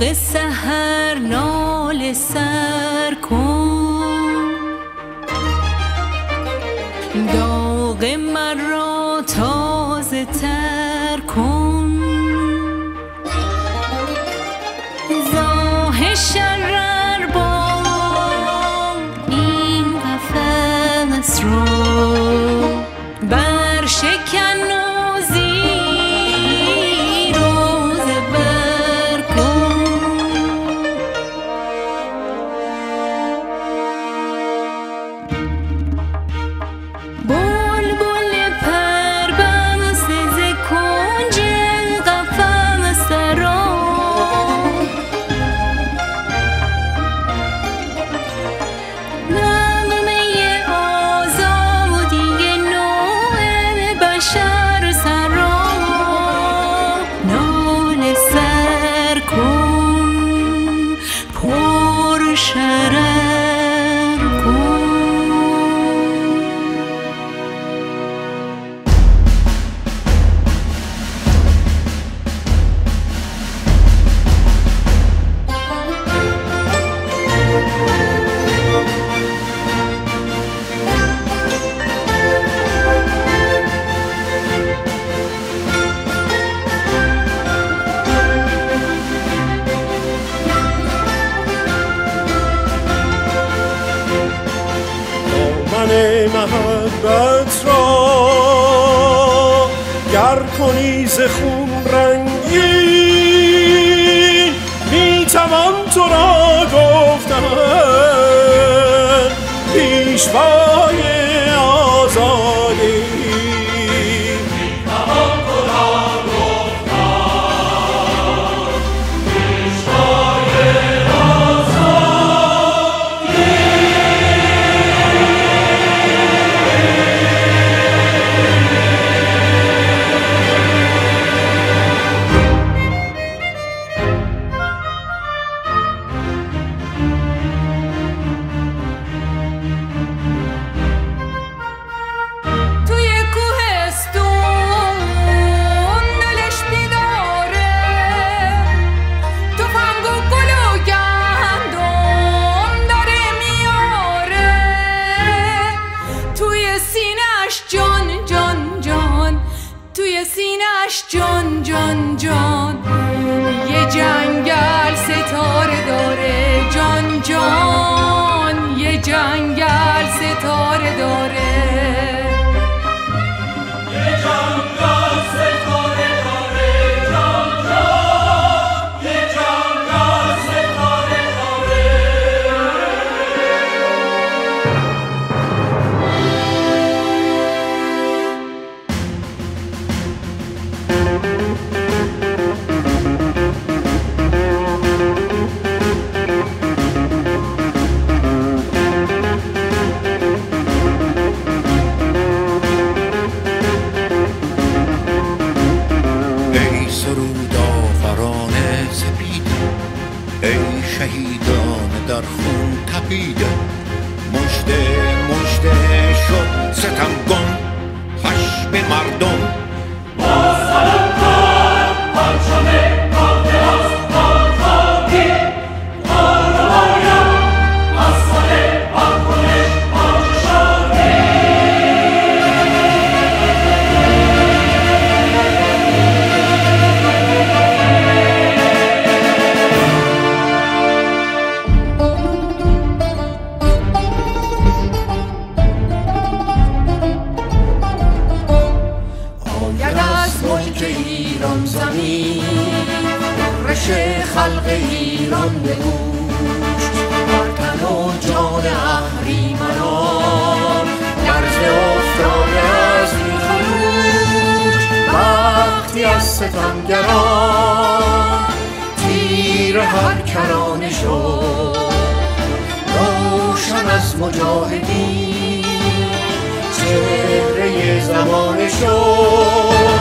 داغ سهر نال سر کن. داغ را تازه تر کن. زاه shut up من محبت را گر کنی ز خون رنگی می توان تو را گفتن پیش سینش جان جان جان. یه جنگل ستاره داره. جان جان. یه جنگل ستاره داره. شهیدان در خون تپیدند. ایران زمین رش خلق ایران به گوش برتن و جان احری منان لرز افتاده از این خروش وقتی از ستمگران تیر هر کرانه شد روشن از مجاهدین چهره زمان شد.